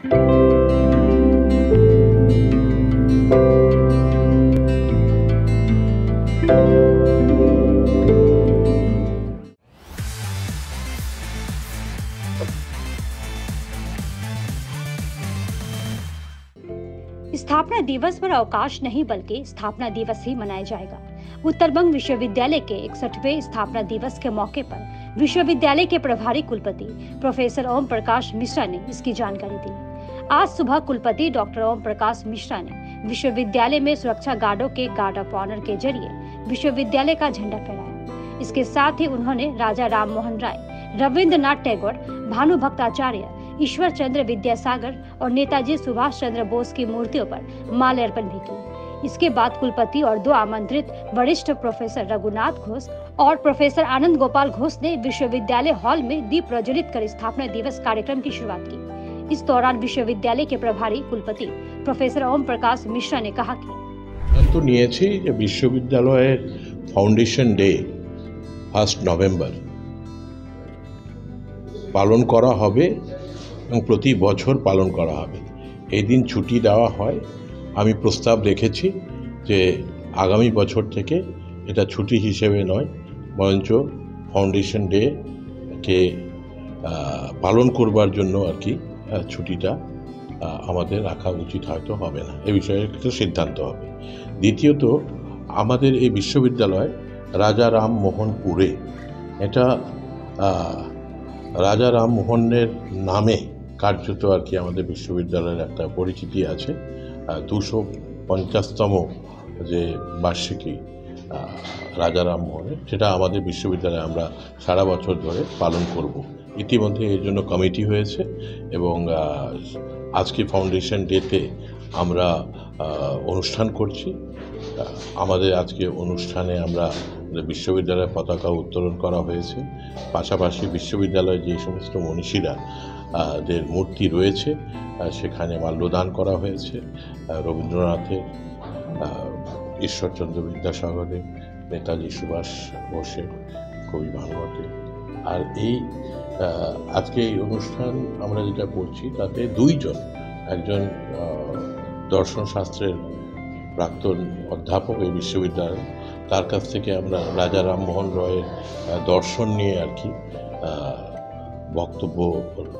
स्थापना दिवस पर अवकाश नहीं, बल्कि स्थापना दिवस ही मनाया जाएगा। उत्तरबंग विश्वविद्यालय के इकसठवे स्थापना दिवस के मौके पर विश्वविद्यालय के प्रभारी कुलपति, प्रोफेसर ओम प्रकाश मिश्रा ने इसकी जानकारी दी। आज सुबह कुलपति डॉक्टर ओम प्रकाश मिश्रा ने विश्वविद्यालय में सुरक्षा गार्डो के गार्ड ऑफ़ ऑनर के ज़रिए विश्वविद्यालय का झंडा फहराया। इसके साथ ही उन्होंने राजा राम मोहन राय, रविंद्रनाथ टैगोर, भानु भट्टाचार्य ईश्वर चंद्र विद्यासागर और नेताजी सुभाष चंद्र बोस की मूर्तियों पर माल्यार्पण भी की इसके बाद कुलपति और दो आमंत्रित वरिष्ठ प्रोफेसर रघुनाथ घोष और प्रोफेसर आनंद गोपाल घोष ने विश्वविद्यालय हॉल में दीप प्रज्वलित कर स्थापना दिवस कार्यक्रम की शुरुआत की। इस दौरान विश्वविद्यालय के प्रभारी कुलपति प्रोफेसर ओम प्रकाश मिश्रा ने कहा कि তো নিয়েছি যে বিশ্ববিদ্যালয়ের ফাউন্ডেশন ডে ফার্স্ট নভেম্বর পালন করা হবে এবং প্রতি বছর পালন করা হবে এই দিন ছুটি দেওয়া হয় আমি প্রস্তাব রেখেছি যে আগামী বছর থেকে এটা ছুটি হিসেবে নয় বরঞ্চ ফাউন্ডেশন ডে কে আহ, পালন করবার জন্য আর কি আহ, ছুটিটা আমাদের রাখা উচিত হয়তো হবে না। এ বিষয়ে একটা সিদ্ধান্ত হবে। দ্বিতীয়ত, আমাদের এই বিশ্ববিদ্যালয় রাজা রামমোহনপুরে এটা রাজা রামমোহনের নামে কার্যত আর কি আমাদের বিশ্ববিদ্যালয়ের একটা পরিচিতি আছে। দুশো পঞ্চাশতম যে বার্ষিকী রাজা রামমোহনের সেটা আমাদের বিশ্ববিদ্যালয়ে আমরা সারা বছর ধরে পালন করব। ইতিমধ্যে এর জন্য কমিটি হয়েছে এবং আজকে ফাউন্ডেশন ডেতে আমরা অনুষ্ঠান করছি। আমাদের আজকে অনুষ্ঠানে আমরা বিশ্ববিদ্যালয়ের পতাকা উত্তোলন করা হয়েছে। পাশাপাশি বিশ্ববিদ্যালয়ে যে সমস্ত মনীষীরা দের মূর্তি রয়েছে সেখানে মাল্যদান করা হয়েছে। রবীন্দ্রনাথের ঈশ্বরচন্দ্র বিদ্যাসাগরের, নেতাজি সুভাষ বোসের কবি ভানুমতি আর এই আজকে এই অনুষ্ঠান আমরা যেটা করছি তাতে দুইজন একজন আহ, দর্শন শাস্ত্রের প্রাক্তন অধ্যাপক এই বিশ্ববিদ্যালয়ে তার কাছ থেকে আমরা রাজা রামমোহন রয়ের দর্শন নিয়ে আর কি বক্তব্য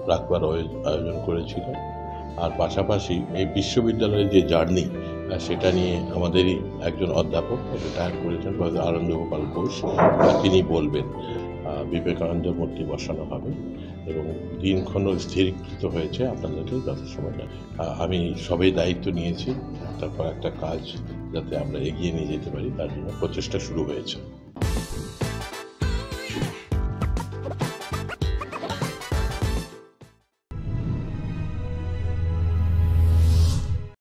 রাখবার আয়োজন করেছিলাম আর পাশাপাশি এই বিশ্ববিদ্যালয়ের যে জার্নি সেটা নিয়ে আমাদেরই একজন অধ্যাপক রিটায়ার করেছেন আনন্দ গোপাল ঘোষ তিনি বলবেন আহ, বিবেকানন্দ মূর্তি বসানো হবে এবং দিনক্ষণ স্থিরীকৃত হয়েছে আপনাদেরকে যথাসময় আমি সবাই দায়িত্ব নিয়েছি তারপর একটা কাজ যাতে আমরা এগিয়ে নিয়ে যেতে পারি তার জন্য প্রচেষ্টা শুরু হয়েছে।